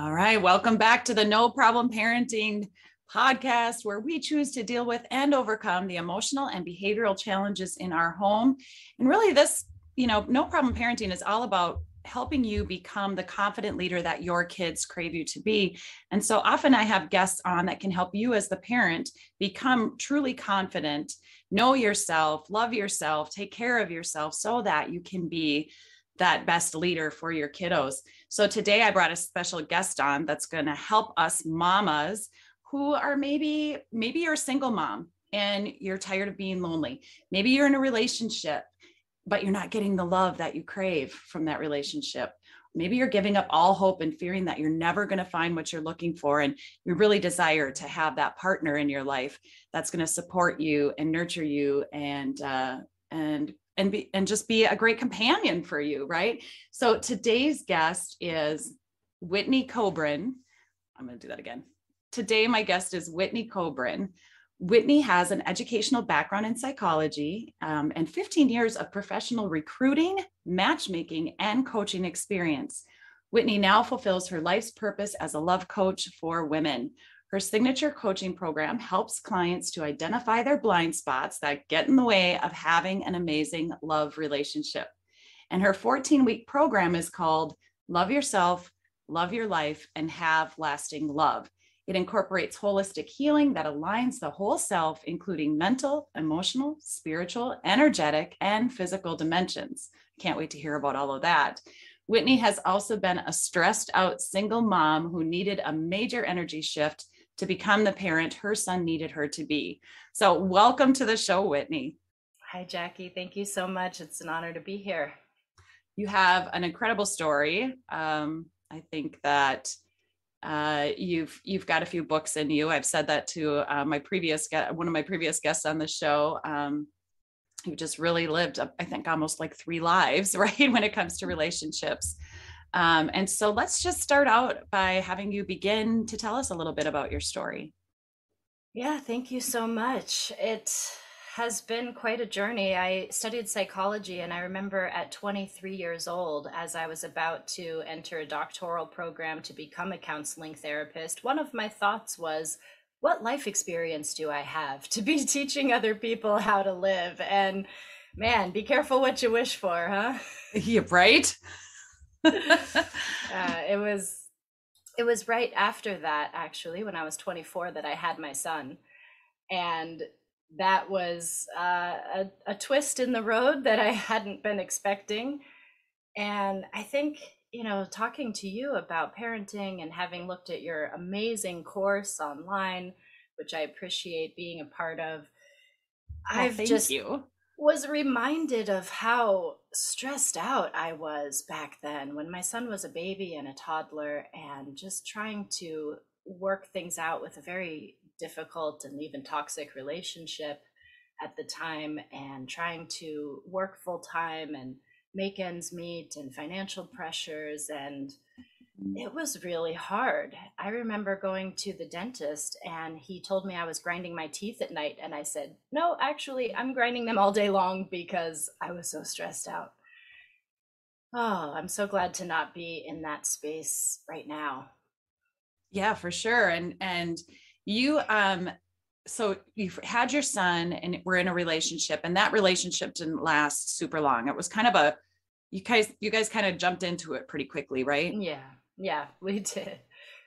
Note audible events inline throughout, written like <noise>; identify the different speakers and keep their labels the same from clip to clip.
Speaker 1: All right. Welcome back to the No Problem Parenting podcast, where we choose to deal with and overcome the emotional and behavioral challenges in our home. And really, this, you know, No Problem Parenting is all about helping you become the confident leader that your kids crave you to be. And so often I have guests on that can help you as the parent become truly confident, know yourself, love yourself, take care of yourself so that you can be that best leader for your kiddos. So today I brought a special guest on that's going to help us mamas who are maybe maybe you're a single mom and you're tired of being lonely. Maybe you're in a relationship but you're not getting the love that you crave from that relationship. Maybe you're giving up all hope and fearing that you're never going to find what you're looking for. And you really desire to have that partner in your life that's going to support you and nurture you and, uh, and and be and just be a great companion for you, right? So today's guest is Whitney Kobrin. I'm going to do that again. Today, my guest is Whitney Kobrin. Whitney has an educational background in psychology um, and 15 years of professional recruiting, matchmaking, and coaching experience. Whitney now fulfills her life's purpose as a love coach for women. Her signature coaching program helps clients to identify their blind spots that get in the way of having an amazing love relationship. And her 14 week program is called Love Yourself, Love Your Life, and Have Lasting Love. It incorporates holistic healing that aligns the whole self, including mental, emotional, spiritual, energetic, and physical dimensions. Can't wait to hear about all of that. Whitney has also been a stressed out single mom who needed a major energy shift to become the parent her son needed her to be. So, welcome to the show, Whitney.
Speaker 2: Hi, Jaci. Thank you so much. It's an honor to be here.
Speaker 1: You have an incredible story. Um, I think that uh, you've you've got a few books in you. I've said that to uh, my previous guest, one of my previous guests on the show. Um, who just really lived, I think, almost like three lives, <laughs> right, when it comes to relationships. Um, and so let's just start out by having you begin to tell us a little bit about your story.
Speaker 2: Yeah, thank you so much. It has been quite a journey. I studied psychology, and I remember at 23 years old, as I was about to enter a doctoral program to become a counseling therapist, one of my thoughts was, what life experience do I have to be <laughs> teaching other people how to live? And man, be careful what you wish for, huh? <laughs>
Speaker 1: Yeah, right. <laughs>
Speaker 2: uh, it was it was right after that actually when i was 24 that i had my son. And that was uh, a, a twist in the road that i hadn't been expecting. And i think you know talking to you about parenting and having looked at your amazing course online which i appreciate being a part of
Speaker 1: oh, i've just you
Speaker 2: was reminded of how stressed out I was back then when my son was a baby and a toddler and just trying to work things out with a very difficult and even toxic relationship at the time and trying to work full time and make ends meet and financial pressures and it was really hard. I remember going to the dentist and he told me I was grinding my teeth at night. And I said, No, actually, I'm grinding them all day long because I was so stressed out. Oh, I'm so glad to not be in that space right now.
Speaker 1: Yeah, for sure. And, and, you, um, so you've had your son and we're in a relationship and that relationship didn't last super long. It was kind of a, you guys, you guys kind of jumped into it pretty quickly, right?
Speaker 2: Yeah yeah, <laughs> we did.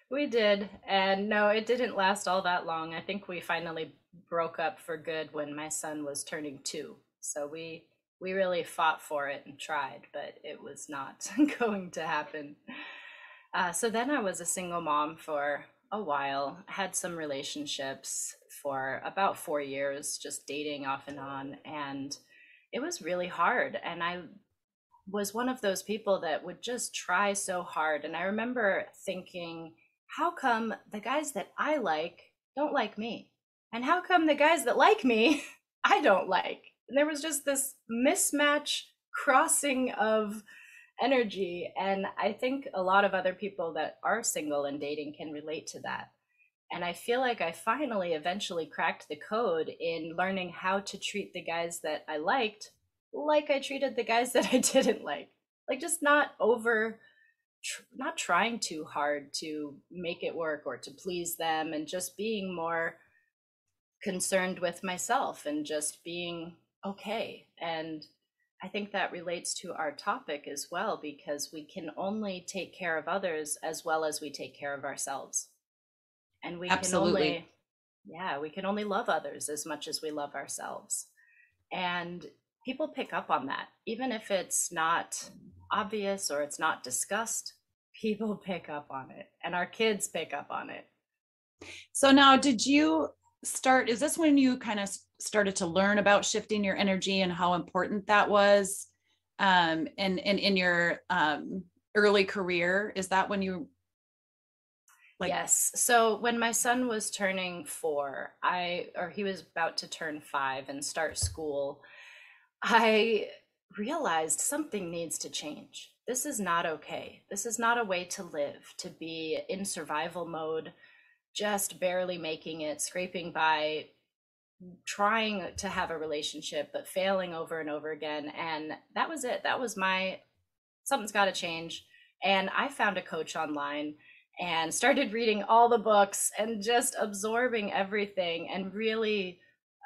Speaker 2: We did. And no, it didn't last all that long. I think we finally broke up for good when my son was turning 2. So we we really fought for it and tried, but it was not <laughs> going to happen. Uh, so then I was a single mom for a while, had some relationships for about four years, just dating off and on. And it was really hard. And I was one of those people that would just try so hard. And I remember thinking, how come the guys that I like don't like me? And how come the guys that like me, <laughs> I don't like? And there was just this mismatch crossing of energy. And I think a lot of other people that are single and dating can relate to that. And I feel like I finally eventually cracked the code in learning how to treat the guys that I liked like I treated the guys <laughs> that I didn't like. Like just not over tr- not trying too hard to make it work or to please them and just being more concerned with myself and just being okay and I think that relates to our topic as well because we can only take care of others as well as we take care of ourselves. And we Absolutely. can only yeah, we can only love others as much as we love ourselves. And people pick up on that. Even if it's not obvious or it's not discussed, people <laughs> pick up on it and our kids pick up on it.
Speaker 1: So now did you start is this when you kind of started to learn about shifting your energy and how important that was um and and in your um early career? Is that when you
Speaker 2: like yes. So when my son was turning 4 i or he was about to turn 5 and start school i realized something needs to change this is not okay this is not a way to live to be in survival mode just barely making it, scraping by, trying to have a relationship, but failing over and over again. And that was it. That was my something's got to change. And I found a coach online and started reading all the books and just absorbing everything and really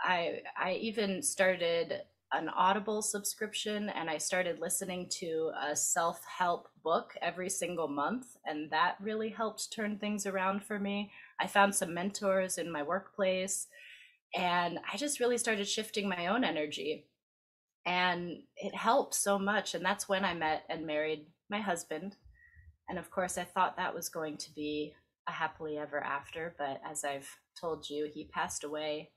Speaker 2: I I even started an Audible subscription and I started listening to a self help book every single month. And that really helped turn things around for me. I found some mentors in my workplace and I just really started shifting my own energy. And it helped so much. And that's when I met and married my husband. And of course, I thought that was going to be a happily ever after. But as I've told you, he passed away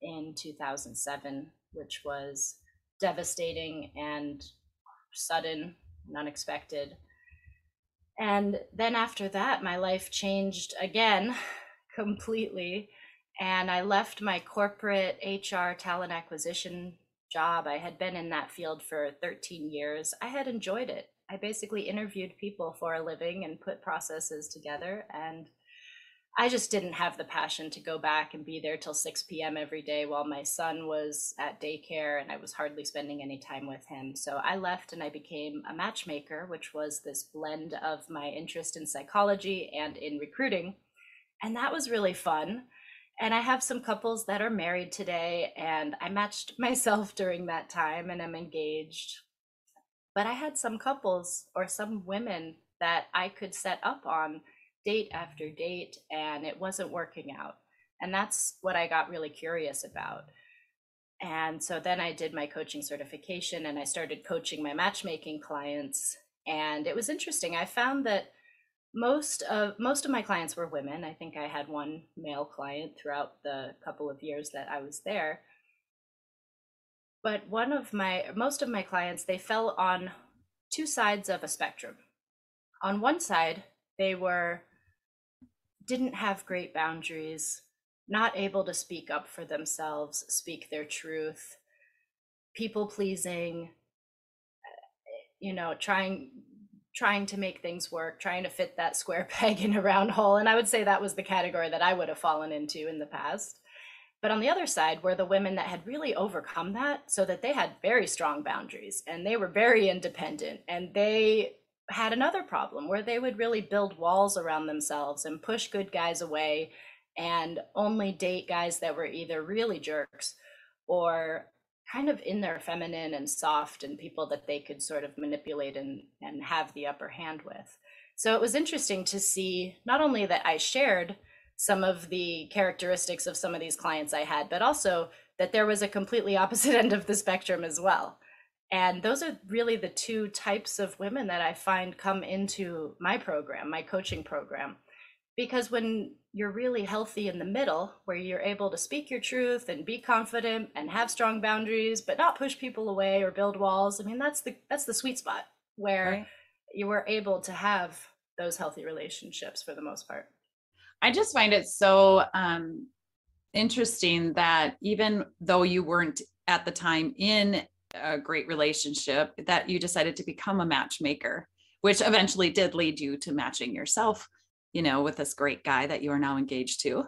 Speaker 2: in 2007 which was devastating and sudden and unexpected. And then after that, my life changed again <laughs> completely. And I left my corporate HR talent acquisition job. I had been in that field for 13 years. I had enjoyed it. I basically interviewed people for a living and put processes together. And I just didn't have the passion to go back and be there till 6 p.m. every day while my son was at daycare and I was hardly spending any time with him. So I left and I became a matchmaker, which was this blend of my interest in psychology and in recruiting. And that was really fun. And I have some couples that are married today, and I matched <laughs> myself during that time and I'm engaged. But I had some couples or some women that I could set up on date after date and it wasn't working out. And that's what I got really curious about. And so then I did my coaching certification and I started coaching my matchmaking clients. And it was interesting. I found that most of most of my clients were women. I think I had one male client throughout the couple of years that I was there. But one of my most of my clients, they fell on two sides of a spectrum. On one side, they were didn't have great boundaries, not able to speak up for themselves, speak their truth, people pleasing, eh, you know, trying trying to make things work, trying to fit that square <laughs> peg in a round hole. And I would say that was the category that I would have fallen into in the past. But on the other side were the women that had really overcome that so that they had very strong boundaries and they were very independent and they had another problem where they would really build walls around themselves and push good guys away and only date guys that were either really jerks or kind of in their feminine and soft and people that they could sort of manipulate and, and have the upper hand with. So it was interesting to see not only that I shared some of the characteristics of some of these clients I had, but also that there was a completely opposite <laughs> end of the spectrum as well. And those are really the two types of women that I find come into my program, my coaching program. Because when you're really healthy in the middle, where you're able to speak your truth and be confident and have strong boundaries, but not push people away or build walls, I mean that's the that's the sweet spot where right. you were able to have those healthy relationships for the most part.
Speaker 1: I just find it so um, interesting that even though you weren't at the time in a great relationship that you decided to become a matchmaker which eventually did lead you to matching yourself you know with this great guy that you are now engaged to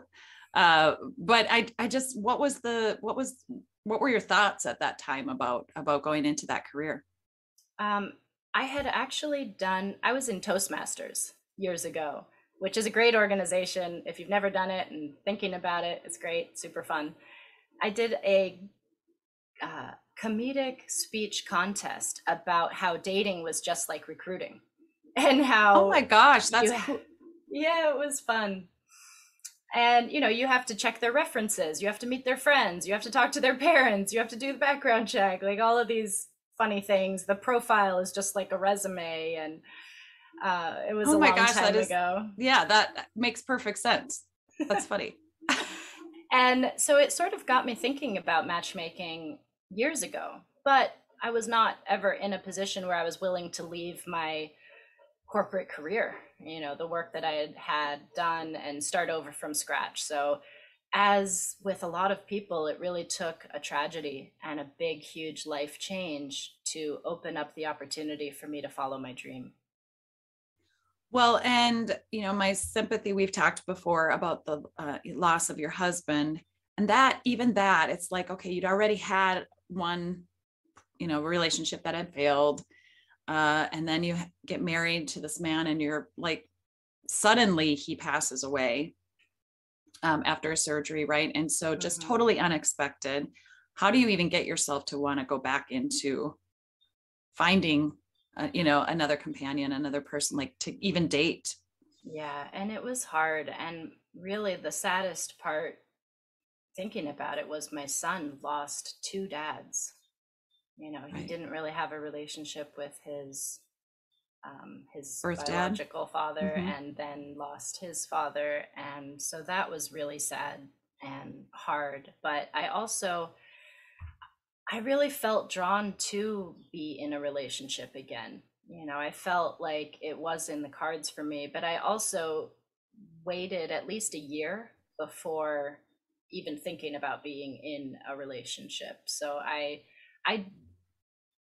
Speaker 1: uh, but i i just what was the what was what were your thoughts at that time about about going into that career
Speaker 2: um I had actually done, I was in Toastmasters years ago, which is a great organization. If you've never done it and thinking about it, it's great, super fun. I did a uh, comedic speech contest about how dating was just like recruiting <laughs> and how.
Speaker 1: Oh my gosh, that's you, cool.
Speaker 2: Yeah, it was fun. And you know, you have to check their references, you have to meet their friends, you have to talk to their parents, you have to do the background check, like all of these funny things. The profile is just like a resume, and uh, it was oh a my gosh, time is, ago.
Speaker 1: Yeah, that makes perfect sense. That's funny. <laughs>
Speaker 2: and so it sort of got me thinking about matchmaking years ago, but I was not ever in a position where I was willing to leave my corporate career, you know, the work that I had had done and start over from scratch. So as with a lot of people, it really took a tragedy and a big, huge life change to open up the opportunity for me to follow my dream.
Speaker 1: Well, and you know, my sympathy, we've talked before about the uh, loss of your husband, and that, even that, it's like, okay, you'd already had one, you know, relationship that had failed. Uh, and then you get married to this man, and you're like, suddenly he passes away um, after a surgery, right? And so just mm-hmm. totally unexpected. How do you even get yourself to want to go back into finding, uh, you know, another companion, another person, like to even date?
Speaker 2: Yeah, and it was hard. And really, the saddest part thinking about it was my son lost two dads. You know, he right. didn't really have a relationship with his um, his Birth biological dad. father mm-hmm. and then lost his father. And so that was really sad and hard. But I also, I really felt drawn to be in a relationship again. You know, I felt like it was in the cards for me, but I also waited at least a year before even thinking about being in a relationship. So I, I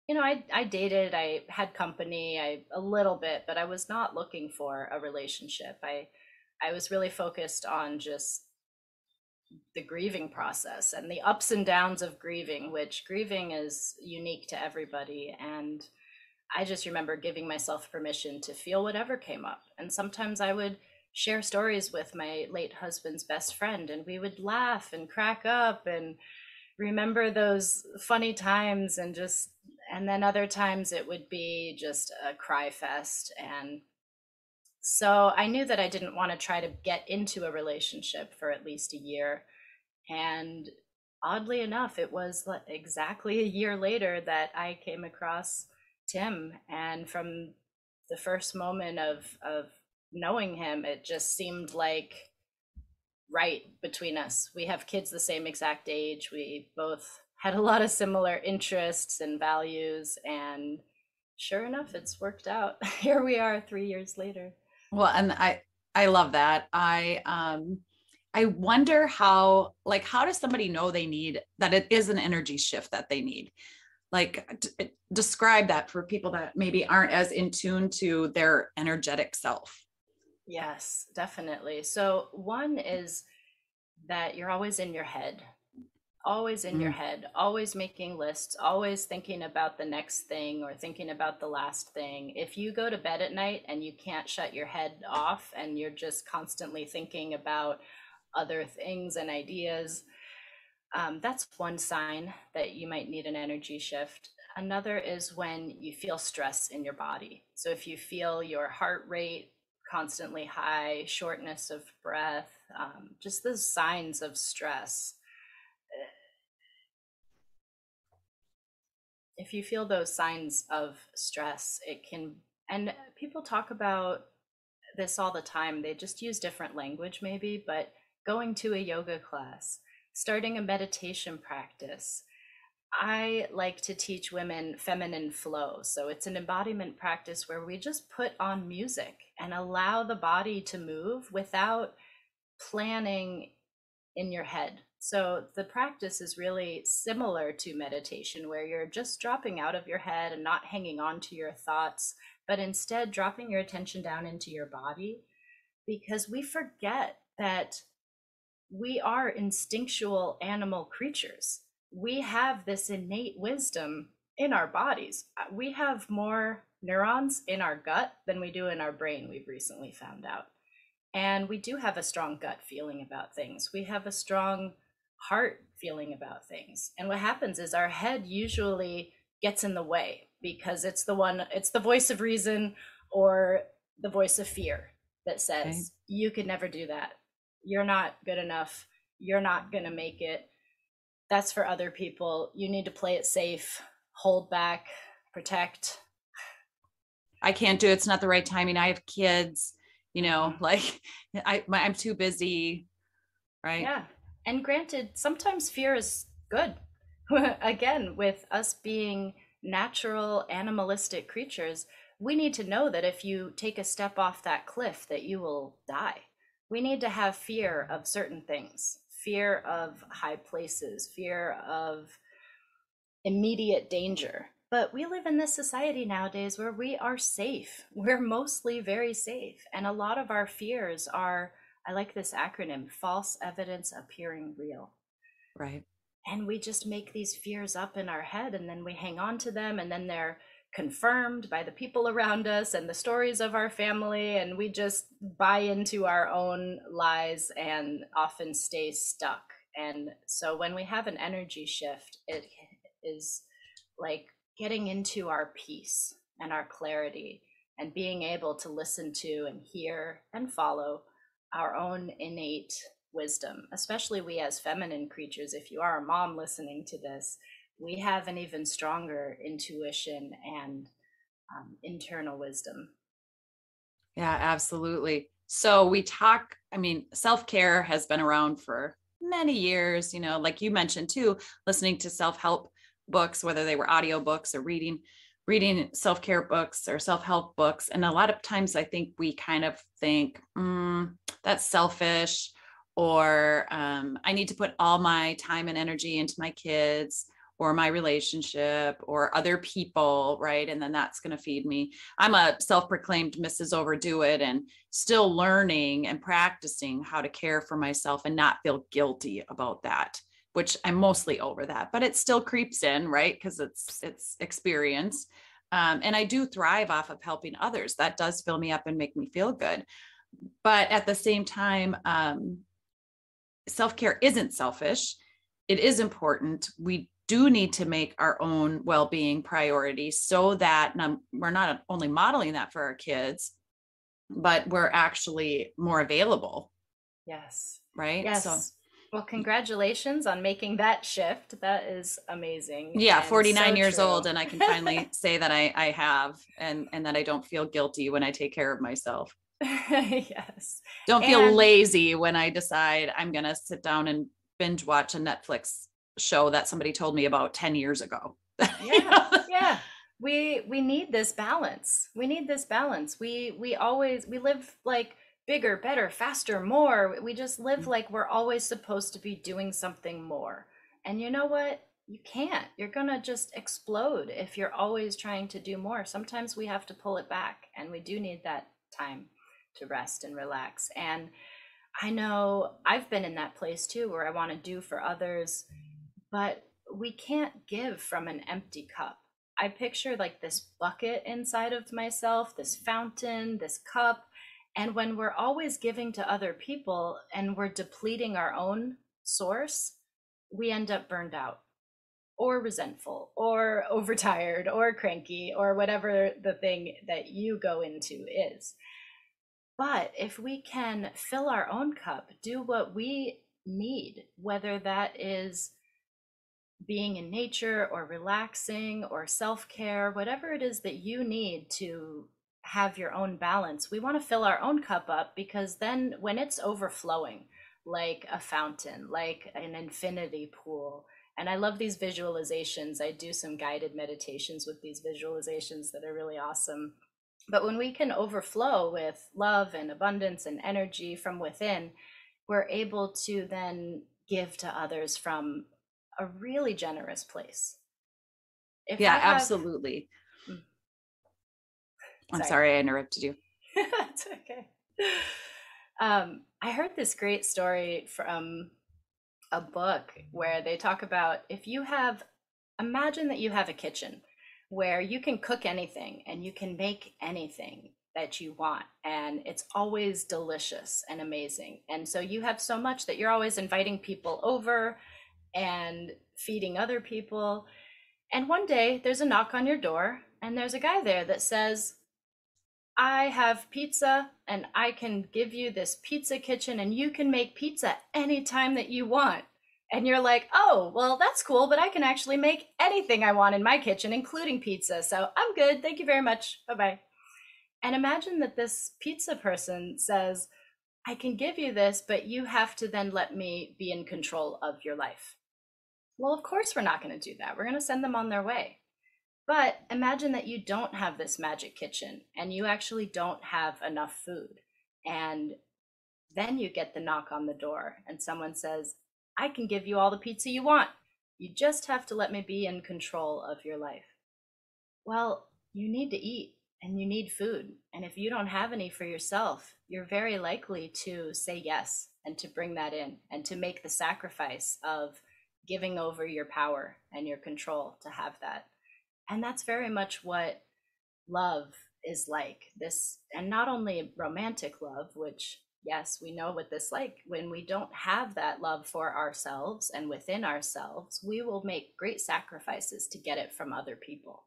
Speaker 2: you know, I I dated, I had company, I a little bit, but I was not looking for a relationship. I I was really focused on just the grieving process and the ups and downs of grieving, which grieving is unique to everybody and I just remember giving myself permission to feel whatever came up. And sometimes I would share stories with my late husband's best friend and we would laugh and crack up and remember those funny times and just and then other times it would be just a cry fest. And so i knew that i didn't want to try to get into a relationship for at least a year. And oddly enough it was exactly a year later that i came across tim. And from the first moment of of knowing him it just seemed like right between us. We have kids the same exact age. We both had a lot of similar interests and values and sure enough it's worked out. <laughs> Here we are 3 years later.
Speaker 1: Well and i i love that. I um i wonder how like how does somebody know they need that it is an energy shift that they need? Like d- describe that for people that maybe aren't as in tune to their energetic self
Speaker 2: yes definitely so one is that you're always in your head always in mm. your head, always making lists, always thinking about the next thing or thinking about the last thing. If you go to bed at night and you can't shut your head off and you're just constantly thinking about other things and ideas, um, that's one sign that you might need an energy shift. Another is when you feel stress in your body. So if you feel your heart rate constantly high, shortness of breath, um, just the signs of stress if you feel those signs of stress, it can, and people talk about this all the time. They just use different language, maybe, but going to a yoga class, starting a meditation practice. I like to teach women feminine flow. So it's an embodiment practice where we just put on music and allow the body to move without planning in your head. So the practice is really similar to meditation, where you're just dropping out of your head and not hanging on to your thoughts, but instead dropping your attention down into your body because we forget that we are instinctual animal creatures. We have this innate wisdom in our bodies. Uh, we have more neurons in our gut than we do in our brain, we've recently found out. And we do have a strong gut feeling about things. We have a strong heart feeling about things. And what happens is our head usually gets in the way because it's the one, it's the voice of reason or the voice of fear that says, okay. you could never do that. You're not good enough. You're not going to make it. That's for other people. You need to play it safe, hold back, protect.
Speaker 1: I can't do it. It's not the right timing. I have kids, you know, <laughs> like I, my, I'm too busy. Right.
Speaker 2: Yeah. And granted, sometimes fear is good. <laughs> Again, with us being natural animalistic creatures, we need to know that if you take a step off that cliff that you will die. We need to have fear of certain things. Fear of high places, fear of immediate danger. But we live in this society nowadays where we are safe. We're mostly very safe. And a lot of our fears are I like this acronym false evidence appearing real.
Speaker 1: Right.
Speaker 2: And we just make these fears up in our head and then we hang on to them and then they're confirmed by the people around us and the stories of our family and we just buy into our own lies and often stay stuck. And so when we have an energy shift, it is like getting into our peace and our clarity and being able to listen to and hear and follow our own innate wisdom, especially we as feminine creatures. If you are a mom listening to this, we have an even stronger intuition and um, internal wisdom.
Speaker 1: Yeah, absolutely. So we talk, I mean, self care has been around for many years, you know, like you mentioned too, listening to self help books, whether they were audiobooks or reading reading self-care books or self-help books and a lot of times i think we kind of think mm, that's selfish or um, i need to put all my time and energy into my kids or my relationship or other people right and then that's going to feed me i'm a self-proclaimed mrs overdo it and still learning and practicing how to care for myself and not feel guilty about that which I'm mostly over that, but it still creeps in, right? Because it's it's experience. Um, and I do thrive off of helping others. That does fill me up and make me feel good. But at the same time, um, self care isn't selfish. It is important. We do need to make our own well being priority so that we're not only modeling that for our kids, but we're actually more available.
Speaker 2: Yes.
Speaker 1: Right.
Speaker 2: Yes. So well, congratulations on making that shift. That is amazing.
Speaker 1: Yeah, 49 so years true. old and I can finally <laughs> say that I I have and and that I don't feel guilty when I take care of myself. <laughs>
Speaker 2: yes.
Speaker 1: Don't feel and, lazy when I decide I'm going to sit down and binge watch a Netflix show that somebody told me about 10 years ago. <laughs>
Speaker 2: yeah. yeah. We we need this balance. We need this balance. We we always we live like bigger, better, faster, more. We just live mm. like we're always supposed to be doing something more. And you know what? You can't. You're going to just explode if you're always trying to do more. Sometimes we have to pull it back, and we do need that time to rest and relax. And I know I've been in that place too where I want to do for others, but we can't give from an empty cup. I picture like this bucket inside of myself, this fountain, this cup, and when we're always giving to other people and we're depleting our own source, we end up burned out or resentful or <laughs> overtired or cranky or whatever the thing that you go into is. But if we can fill our own cup, do what we need, whether that is being in nature or relaxing or self care, whatever it is that you need to have your own balance. We want to fill our own cup up because then when it's overflowing, like a fountain, like an infinity pool, and I love these visualizations. I do some guided meditations with these visualizations that are really awesome. But when we can overflow with love and abundance and energy from within, we're able to then give to others from a really generous place.
Speaker 1: If yeah, have, absolutely. I'm sorry, sorry I interrupted you. <laughs>
Speaker 2: That's okay. Um, I heard this great story from a book where they talk about if you have, imagine that you have a kitchen where you can cook anything and you can make anything that you want and it's always delicious and amazing and so you have so much that you're always inviting people over and feeding other people and one day there's a knock on your door and there's a guy there that says I have pizza and I can give you this pizza kitchen and you can make pizza anytime that you want. And you're like, oh, well, that's cool, but I can actually make anything I want in my kitchen, including pizza. So I'm good. Thank you very much. Bye bye. And imagine that this pizza person says, I can give you this, but you have to then let me be in control of your life. Well, of course, we're not going to do that. We're going to send them on their way. But imagine that you don't have this magic kitchen and you actually don't have enough food. And then you get the knock on the door and someone says, I can give you all the pizza you want. You just have to let me be in control of your life. Well, you need to eat and you need food. And if you don't have any for yourself, you're very likely to say yes and to bring that in and to make the sacrifice of giving over your power and your control to have that. And that's very much what love is like. This and not only romantic love which yes we know what this like. When we don't have that love for ourselves and within ourselves we will make great sacrifices to get it from other people.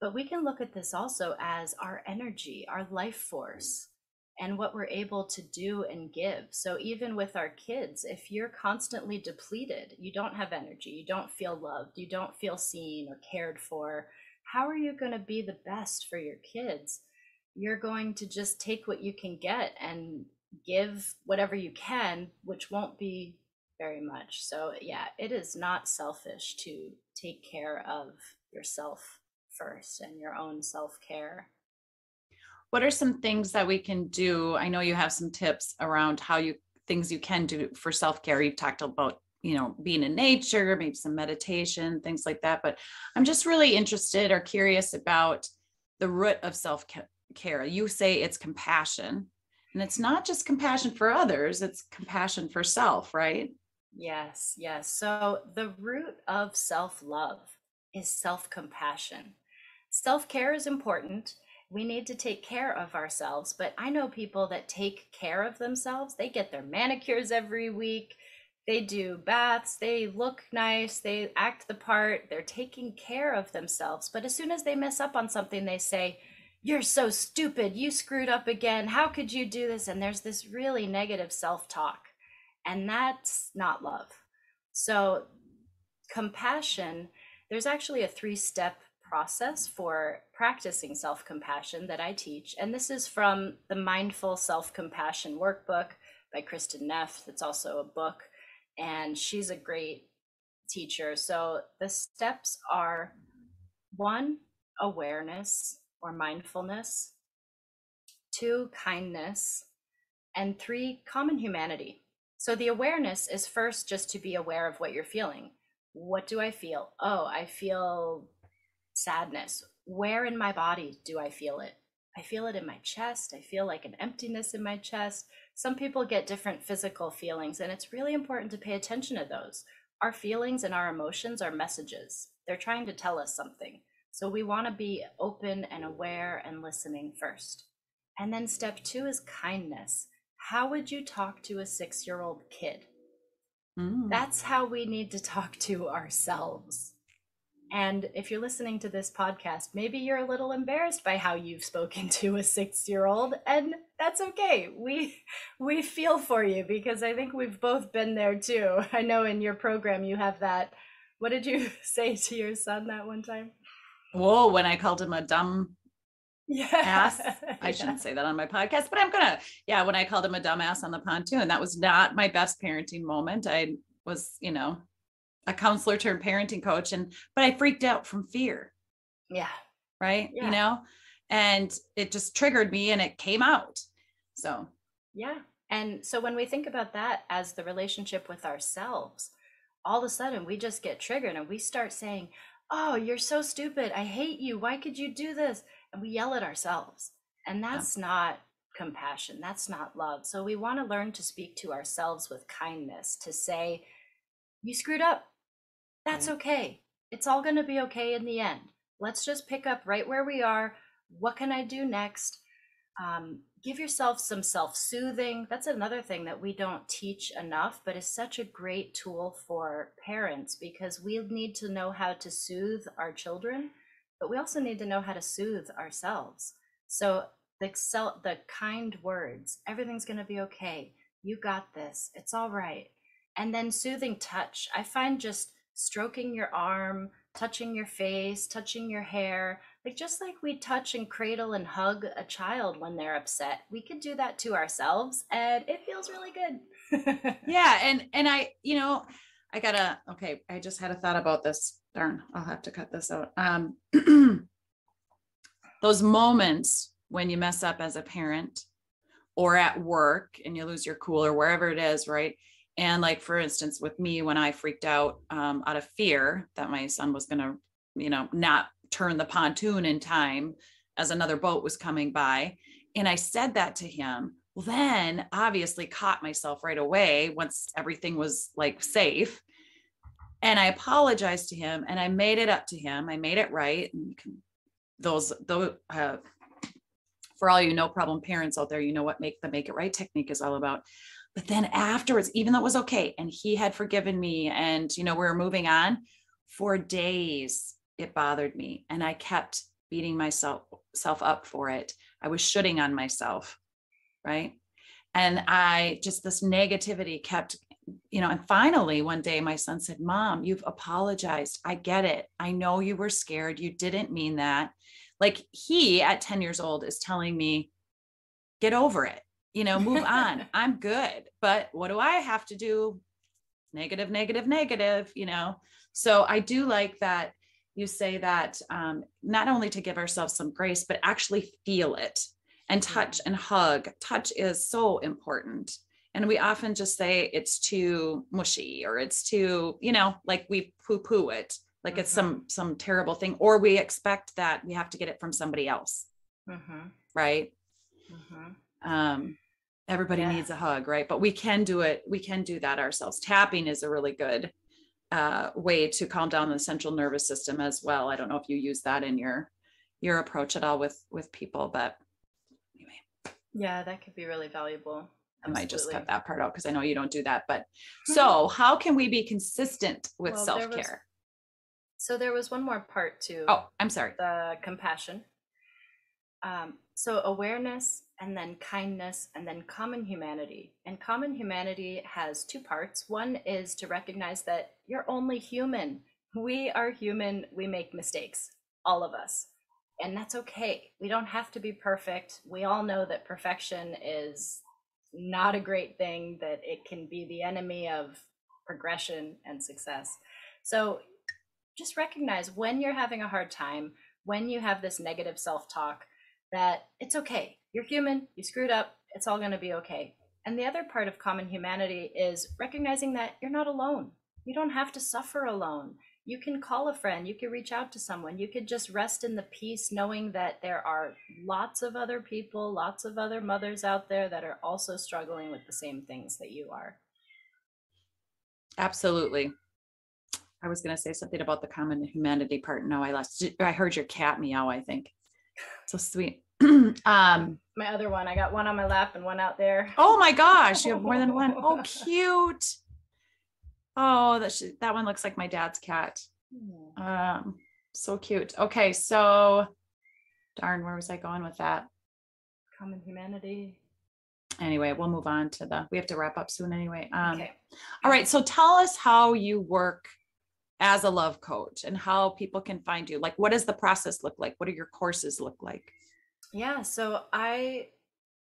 Speaker 2: But we can look at this also as our energy our life force and what we're able to do and give. So, even with our kids, if you're constantly depleted, you don't have energy, you don't feel loved, you don't feel seen or cared for, how are you going to be the best for your kids? You're going to just take what you can get and give whatever you can, which won't be very much. So, yeah, it is not selfish to take care of yourself first and your own self care
Speaker 1: what are some things that we can do? I know you have some tips around how you things you can do for self-care. You've talked about you know being in nature maybe some meditation things like that but i'm just really interested or curious about the root of self-care. You say it's compassion and it's not just compassion for others it's compassion for self right?
Speaker 2: Yes yes. So the root of self-love is self-compassion. Self-care is important we need to take care of ourselves. But I know people that take care of themselves. They get their manicures every week. They do baths. They look nice. They act the part. They're taking care of themselves. But as soon as they mess up on something, they say, You're so stupid. You screwed up again. How could you do this? And there's this really negative self talk. And that's not love. So, compassion, there's actually a three step process for practicing self compassion that I teach. And this is from the Mindful Self Compassion Workbook by Kristin Neff. It's also a book, and she's a great teacher. So the steps are one, awareness or mindfulness, two, kindness, and three, common humanity. So the awareness is first just to be aware of what you're feeling. What do I feel? Oh, I feel sadness. Where in my body do I feel it? I feel it in my chest. I feel like an emptiness in my chest. Some people get different physical feelings, and it's really important to pay attention to those. Our feelings and our emotions are messages, they're trying to tell us something. So we want to be open and aware and listening first. And then step two is kindness. How would you talk to a six year old kid? Mm. That's how we need to talk to ourselves. And if you're listening to this podcast, maybe you're a little embarrassed by how you've spoken to a 6-year-old and that's okay. We we feel for you because I think we've both been there too. I know in your program you have that what did you <laughs> say to your son that one time?
Speaker 1: Whoa, when I called him a dumb yeah. ass. <laughs> I yeah. shouldn't say that on my podcast, but I'm gonna. Yeah, when I called him a dumbass on the pontoon, And that was not my best parenting moment. I was, you know, a counselor turned parenting coach and but I freaked out from fear.
Speaker 2: Yeah.
Speaker 1: Right? Yeah. You know? And it just triggered me and it came out. So,
Speaker 2: yeah. And so when we think about that as the relationship with ourselves, all of a sudden we just get triggered and we start saying, "Oh, you're so stupid. I hate you. Why could you do this?" And we yell at ourselves. And that's yeah. not compassion. That's not love. So we want to learn to speak to ourselves with kindness, to say, "You screwed up that's okay. It's all going to be okay in the end. let's just pick up right where we are. What can I do next? Um, give yourself some self soothing. That's another thing that we don't teach enough, but is such a great tool for parents because we need to know how to soothe our children, but we also need to know how to soothe ourselves. So the self, the kind words, everything's going to be okay. You got this. It's all right. And then soothing touch. I find just stroking your arm, touching your face, touching your hair, like just like we touch and cradle and hug a child when they're upset, we could do that to ourselves and it feels really good. <laughs>
Speaker 1: yeah, and and I, you know, I gotta okay, I just had a thought about this. Darn, I'll have to cut this out. Um <clears throat> those moments when you mess up as a parent or at work and you lose your cool or wherever it is, right? And like for instance, with me, when I freaked out um, out of fear that my son was gonna, you know, not turn the pontoon in time as another boat was coming by, and I said that to him. Well, then obviously caught myself right away once everything was like safe. And I apologized to him and I made it up to him. I made it right. And can, those, those, uh, for all you no problem parents out there, you know what make the make it right technique is all about. But then afterwards, even though it was okay, and he had forgiven me, and you know, we were moving on for days, it bothered me. And I kept beating myself self up for it. I was shooting on myself. Right. And I just this negativity kept, you know, and finally one day my son said, Mom, you've apologized. I get it. I know you were scared. You didn't mean that. Like he at 10 years old is telling me, get over it you know, move on. <laughs> I'm good. But what do I have to do? Negative, negative, negative, you know. So I do like that you say that um, not only to give ourselves some grace, but actually feel it and touch and hug. Touch is so important. And we often just say it's too mushy or it's too, you know, like we poo poo it, like mm-hmm. it's some some terrible thing, or we expect that we have to get it from somebody else, mm-hmm. right? Mm-hmm. Um, everybody yeah. needs a hug right but we can do it we can do that ourselves tapping is a really good uh, way to calm down the central nervous system as well i don't know if you use that in your your approach at all with with people but
Speaker 2: anyway yeah that could be really valuable
Speaker 1: I might just cut that part out because I know you don't do that. But <laughs> so, how can we be consistent with well, self care?
Speaker 2: So, there was one more part to.
Speaker 1: Oh, I'm sorry.
Speaker 2: The compassion. Um, so awareness and then kindness and then common humanity. And common humanity has two parts. One is to recognize that you're only human. We are human. We make mistakes, all of us. And that's okay. We don't have to be perfect. We all know that perfection is not a great thing, that it can be the enemy of progression and success. So just recognize when you're having a hard time, when you have this negative self talk, that it's okay. You're human, you screwed up, it's all going to be okay. And the other part of common humanity is recognizing that you're not alone. You don't have to suffer alone. You can call a friend, you can reach out to someone, you could just rest in the peace knowing that there are lots of other people, lots of other mothers out there that are also struggling with the same things that you are.
Speaker 1: Absolutely. I was going to say something about the common humanity part. No, I lost. I heard your cat meow, I think. So sweet. <clears throat>
Speaker 2: um my other one i got one on my lap and one out there.
Speaker 1: Oh my gosh you have more than one. Oh <laughs> cute. Oh that should, that one looks like my dad's cat. Hmm. um so cute. Okay so darn where was i going with that?
Speaker 2: Common humanity.
Speaker 1: Anyway we'll move on to the we have to wrap up soon anyway. Um okay. all right so tell us how you work as a love coach and how people can find you? Like what does the process look like? What do your courses look like?
Speaker 2: Yeah, so I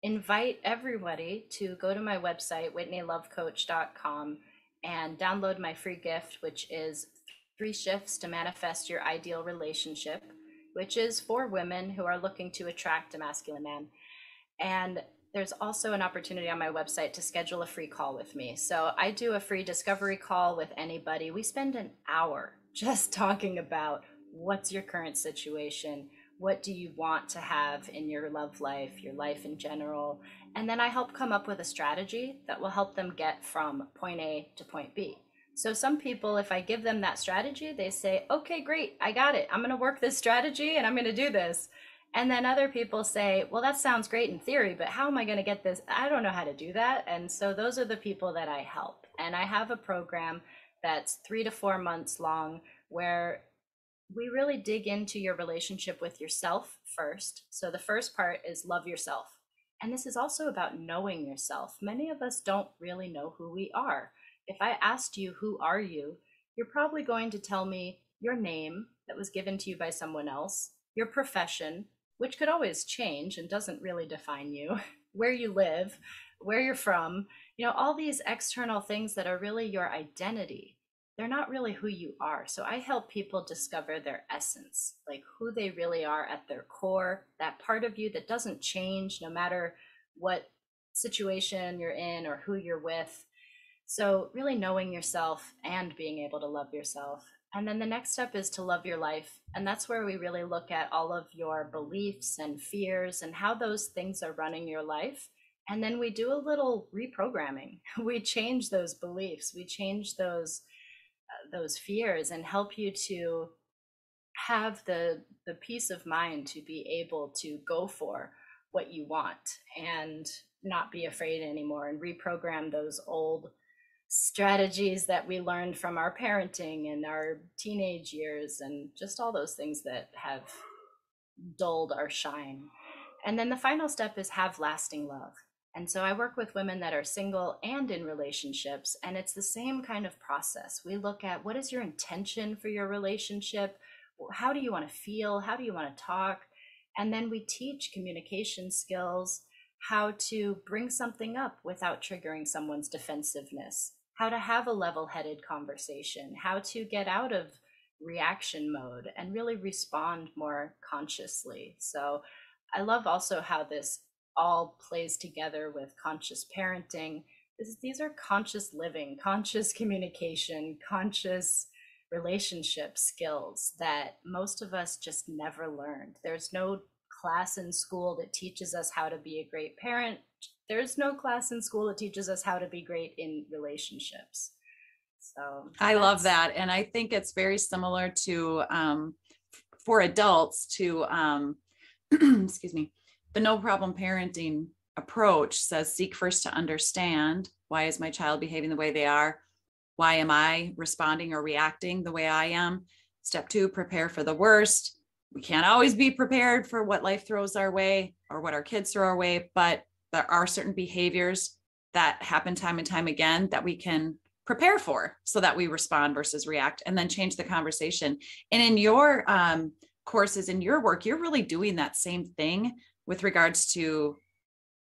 Speaker 2: invite everybody to go to my website, whitneylovecoach.com, and download my free gift, which is three shifts to manifest your ideal relationship, which is for women who are looking to attract a masculine man. And there's also an opportunity on my website to schedule a free call with me. So I do a free discovery call with anybody. We spend an hour <laughs> just talking about what's your current situation what do you want to have in your love life, your life in general? And then I help come up with a strategy that will help them get from point A to point B. So some people, if I give them that strategy, they say, okay, great, I got it. I'm going to work this <laughs> strategy and I'm going to do this. And then other people say, well, that sounds great in theory, but how am I going to get this? I don't know how to do that. And so those are the people that I help. And I have a program that's three to four months long where we really dig into your relationship with yourself first. So the first part is love yourself. And this is also about knowing yourself. Many of us don't really know who we are. If I asked you, who are you? You're probably going to tell me your name that was given to you by someone else, your profession, which could always change and doesn't really define you, <laughs> where you live, where you're from, you know, all these external things that are really your identity. They're not really who you are. So I help people discover their essence, like who they really are at their core, that part of you that doesn't change no matter what situation you're in or who you're with. So, really knowing yourself and being able to love yourself. And then the next step is to love your life. And that's where we really look at all of your beliefs and fears and how those things are running your life. And then we do a little reprogramming. <laughs> We change those beliefs, we change those uh, those fears and help you to have the the peace of mind to be able to go for what you want and not be afraid anymore and reprogram those old strategies that we learned from our parenting and our teenage years and just all those things that have dulled our shine. And then the final step is have lasting love. And so I work with women that are single and in relationships, and it's the same kind of process. We look at what is your intention for your relationship? How do you want to feel? How do you want to talk? And then we teach communication skills, how to bring something up without triggering someone's defensiveness, how to have a level headed conversation, how to get out of reaction mode and really respond more consciously. So I love also how this all plays together with conscious parenting. This, these are conscious living, <laughs> conscious communication, conscious relationship skills that most of us just never learned. There's no class in school that teaches us how to be a great parent, there's no class in school that teaches us how to be great in relationships. So
Speaker 1: I love that. And I think it's very similar to um, for adults to um, <clears throat> excuse me, the no problem parenting approach says seek first to understand why is my child behaving the way they are? Why am I responding or reacting the way I am? Step two, prepare for the worst. We can't always be prepared for what life throws our way or what our kids throw our way, but there are certain behaviors that happen time and time again that we can prepare for so that we respond versus react and then change the conversation. And in your um, courses in your work you're really doing that same thing with regards to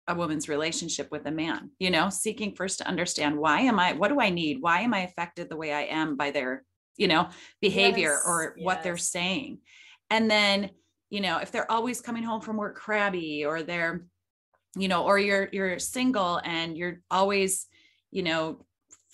Speaker 1: a woman's relationship with a man you know seeking first to understand why am i what do i need? Why am i affected the way i am by their you know behavior yes, or yes. what they're saying and then you know if they're always coming home from work crabby or they're you know or you're you're single and you're always you know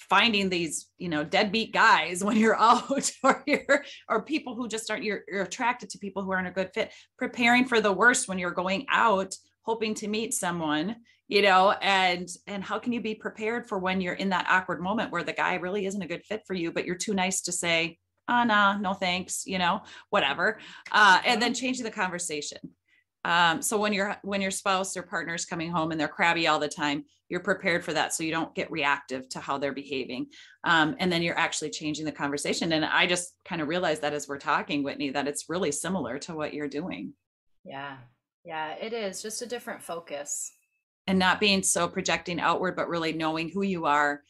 Speaker 1: finding these you know deadbeat guys <laughs> when you're out <laughs> or you're or people who just aren't you're, you're attracted to people who aren't a good fit preparing for the worst when you're going out hoping to meet someone you know and and how can you be prepared for when you're in that awkward moment where the guy really isn't a good fit for you but you're too nice to say oh no, no thanks you know whatever uh, and then changing the conversation. Um, so when your when your spouse or partner is coming home and they're crabby all the time, you're prepared for that, so you don't get reactive to how they're behaving, um, and then you're actually changing the conversation. And I just kind of realized that as we're talking, Whitney, that it's really similar to what you're doing.
Speaker 2: Yeah, yeah, it is. Just a different focus,
Speaker 1: and not being so projecting outward, but really knowing who you are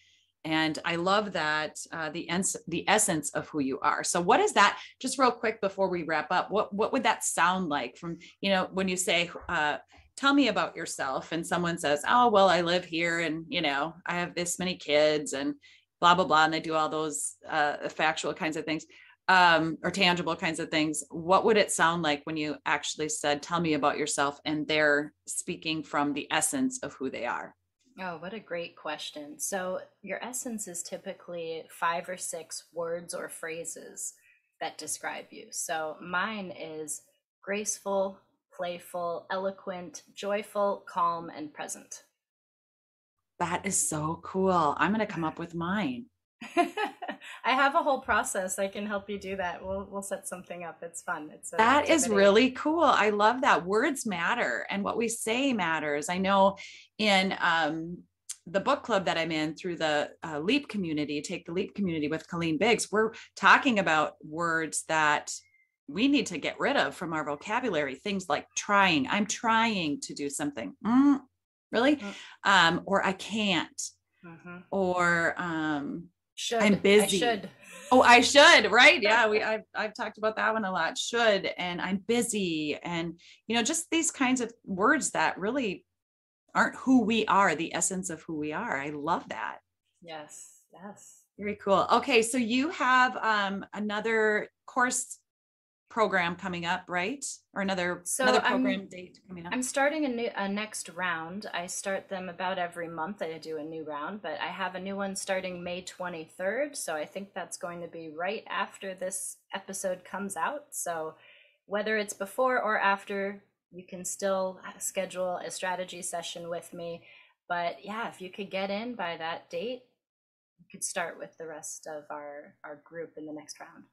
Speaker 1: and i love that uh, the ens- the essence of who you are. So what is that just real quick before we wrap up what what would that sound like from you know when you say uh, tell me about yourself and someone says oh well i live here and you know i have this many kids and blah blah blah and they do all those uh, factual kinds of things um, or tangible kinds of things what would it sound like when you actually said tell me about yourself and they're speaking from the essence of who they are
Speaker 2: Oh, what a great question. So, your essence is typically five or six words or phrases that describe you. So, mine is graceful, playful, eloquent, joyful, calm, and present.
Speaker 1: That is so cool. I'm going to come up <laughs> with mine. <laughs>
Speaker 2: I have a whole process. I can help you do that. We'll we'll set something up. It's fun. It's
Speaker 1: that is really cool. I love that. Words matter, and what we say matters. I know in um, the book club that I'm in through the uh, Leap community, Take the Leap community with Colleen Biggs, we're talking about words that we need to get rid of from our vocabulary. Things like trying. I'm trying to do something. Mm, really? Mm. Um, or I can't. Mm-hmm. Or um,
Speaker 2: should.
Speaker 1: I'm busy. I
Speaker 2: should.
Speaker 1: Oh, I should, right? <laughs> Yeah, we I've I've talked about that one a lot. Should and I'm busy and you know just these kinds of words that really aren't who we are, the essence of who we are. I love that.
Speaker 2: Yes. Yes.
Speaker 1: Very cool. Okay, so you have um another course program coming up, right? Or another so another program I'm, date coming up.
Speaker 2: I'm starting a new a next round. I start them about every month. I do a new round, but I have a new one starting May 23rd. So I think that's going to be right after this episode comes out. So whether it's before or after, you can still schedule a strategy session with me. But yeah, if you could get in by that date, you could start with the rest of our our group in the next round.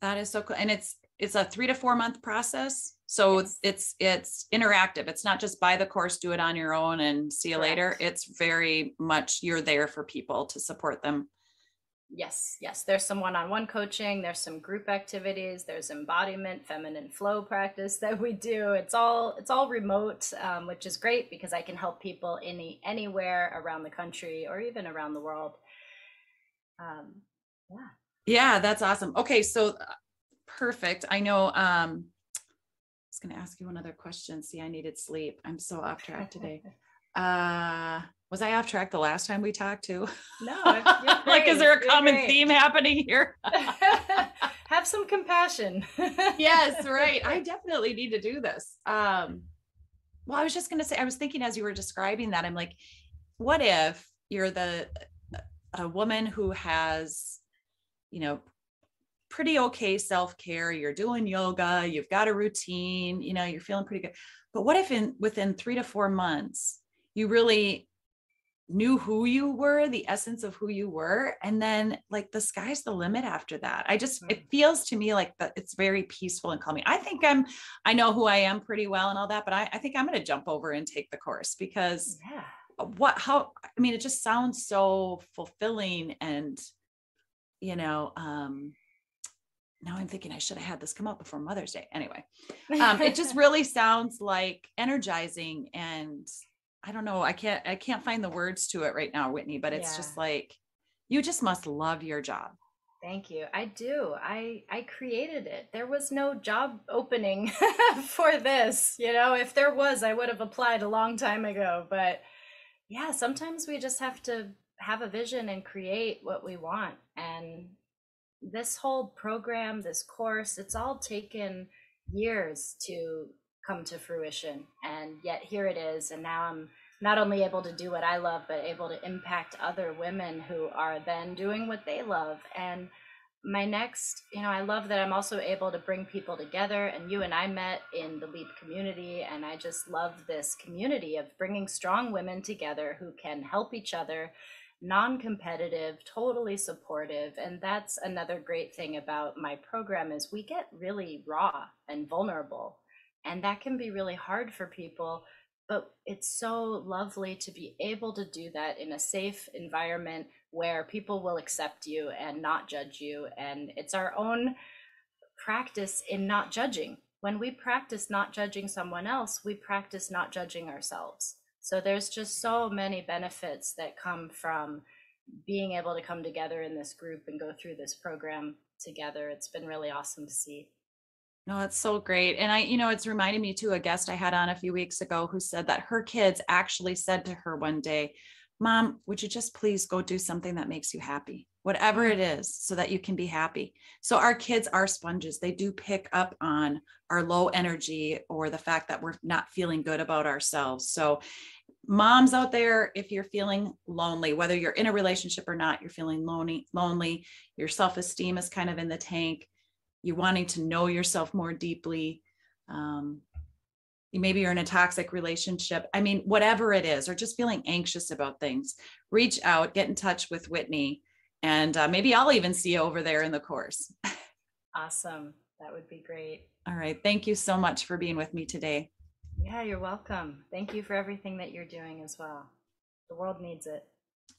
Speaker 1: That is so cool. And it's it's a three to four month process. So yes. it's it's interactive. It's not just buy the course, do it on your own and see you Correct. later. It's very much you're there for people to support them.
Speaker 2: Yes, yes. There's some one-on-one coaching, there's some group activities, there's embodiment, feminine flow practice that we do. It's all it's all remote, um, which is great because I can help people any anywhere around the country or even around the world. Um,
Speaker 1: yeah. Yeah, that's awesome. Okay, so uh, perfect. I know um I was going to ask you another question. See, I needed sleep. I'm so off track today. <laughs> uh was I off track the last time we talked too?
Speaker 2: No. <laughs>
Speaker 1: like, is there a common theme happening here? <laughs>
Speaker 2: Have some compassion.
Speaker 1: yes, right. I definitely need to do this. Um, well, I was just going to say, I was thinking as you were describing that, I'm like, what if you're the a woman who has you know, pretty okay self care. You're doing yoga, you've got a routine, you know, you're feeling pretty good. But what if in within three to four months, you really knew who you were, the essence of who you were, and then like the sky's the limit after that. I just it mm. feels to me like that it's very peaceful and calming. I think I'm I know who I am pretty well and all that, but I, I think I'm gonna jump over and take the course because yeah. what how I mean it just sounds so fulfilling and you know, um, now I'm thinking I should have had this come out before Mother's Day. Anyway, um, it just <laughs> really sounds like energizing and I don't know. I can't I can't find the words to it right now, Whitney, but it's yeah. just like you just must love your job.
Speaker 2: Thank you. I do. I I created it. There was no job opening <laughs> for this. You know, if there was, I would have applied a long time ago. But yeah, sometimes we just have to have a vision and create what we want. And this whole program, this course, it's all taken years to come to fruition. And yet here it is. And now I'm not only able to do what I love, but able to impact other women who are then doing what they love. And my next, you know, I love that I'm also able to bring people together. And you and I met in the LEAP community. And I just love this community of bringing strong women together who can help each other non-competitive totally supportive and that's another great thing about my program is we get really raw and vulnerable and that can be really hard for people but it's so lovely to be able to do that in a safe environment where people will accept you and not judge you and it's our own practice in not judging. When we practice not judging someone else we practice not judging ourselves so there's just so many benefits that come from being able to come together in this group and go through this program together. It's been really awesome to see.
Speaker 1: No, it's so great. And I, you know, it's reminded me too, a guest I had on a few weeks ago who said that her kids actually said to her one day, Mom, would you just please go do something that makes you happy? Whatever it is, so that you can be happy. So, our kids are sponges. They do pick up on our low energy or the fact that we're not feeling good about ourselves. So, moms out there if you're feeling lonely whether you're in a relationship or not you're feeling lonely lonely your self-esteem is kind of in the tank you're wanting to know yourself more deeply um, maybe you're in a toxic relationship i mean whatever it is or just feeling anxious about things reach out get in touch with whitney And uh, maybe I'll even see you over there in the course. <laughs>
Speaker 2: Awesome. That would be great.
Speaker 1: All right. Thank you so much for being with me today.
Speaker 2: Yeah, you're welcome. Thank you for everything that you're doing as well. The world needs it.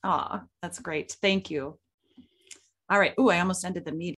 Speaker 1: Oh, that's great. Thank you. All right. Oh, I almost ended the meeting.